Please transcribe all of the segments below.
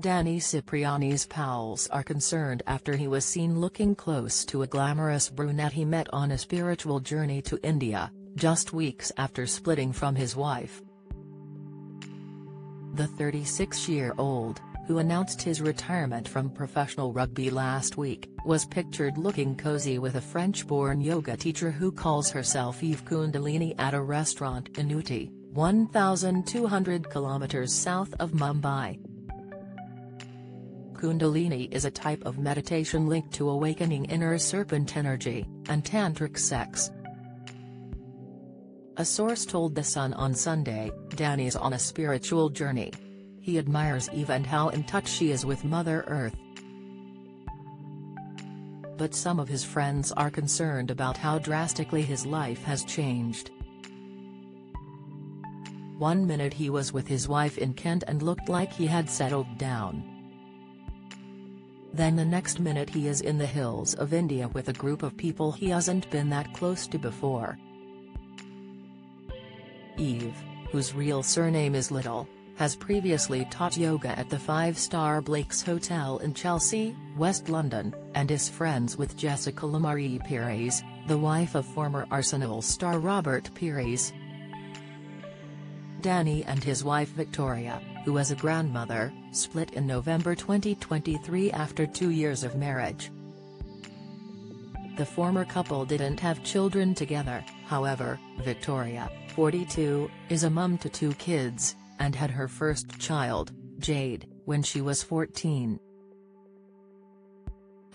Danny Cipriani's pals are concerned after he was seen looking close to a glamorous brunette he met on a spiritual journey to India, just weeks after splitting from his wife. The 36-year-old, who announced his retirement from professional rugby last week, was pictured looking cozy with a French-born yoga teacher who calls herself Eve Kundalini at a restaurant in Ooty, 1,200 kilometers south of Mumbai. Kundalini is a type of meditation linked to awakening inner serpent energy, and tantric sex. A source told The Sun on Sunday, Danny's on a spiritual journey. He admires Eve and how in touch she is with Mother Earth. But some of his friends are concerned about how drastically his life has changed. One minute he was with his wife in Kent and looked like he had settled down. Then the next minute he is in the hills of India with a group of people he hasn't been that close to before. Eve, whose real surname is Little, has previously taught yoga at the five-star Blake's Hotel in Chelsea, West London, and is friends with Jessica Lemarie Pires, the wife of former Arsenal star Robert Pires. Danny and his wife Victoria, who a grandmother, split in November 2023 after two years of marriage. The former couple didn't have children together, however, Victoria, 42, is a mum to two kids, and had her first child, Jade, when she was 14.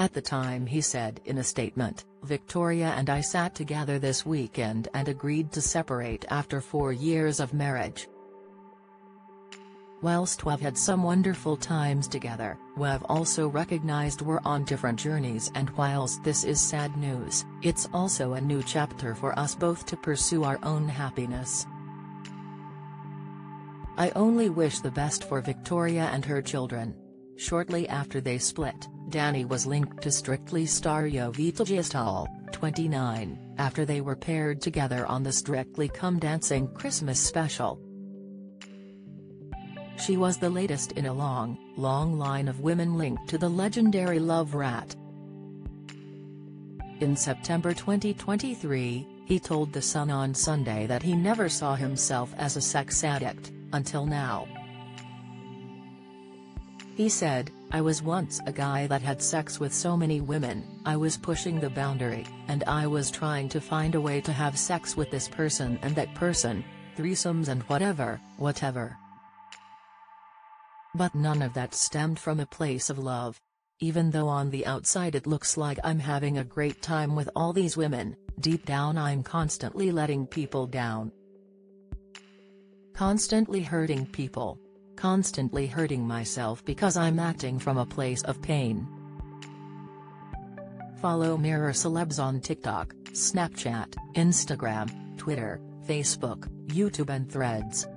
At the time he said in a statement, Victoria and I sat together this weekend and agreed to separate after four years of marriage. Whilst we've had some wonderful times together, we've also recognized we're on different journeys and whilst this is sad news, it's also a new chapter for us both to pursue our own happiness. I only wish the best for Victoria and her children. Shortly after they split, Danny was linked to Strictly star Jowita Przystał, 29, after they were paired together on the Strictly Come Dancing Christmas special. She was the latest in a long, long line of women linked to the legendary Love Rat. In September 2023, he told The Sun on Sunday that he never saw himself as a sex addict, until now. He said, I was once a guy that had sex with so many women, I was pushing the boundary, and I was trying to find a way to have sex with this person and that person, threesomes and whatever, whatever. But none of that stemmed from a place of love. Even though on the outside it looks like I'm having a great time with all these women, deep down I'm constantly letting people down. Constantly hurting people. Constantly hurting myself because I'm acting from a place of pain. Follow Mirror Celebs on TikTok, Snapchat, Instagram, Twitter, Facebook, YouTube and Threads.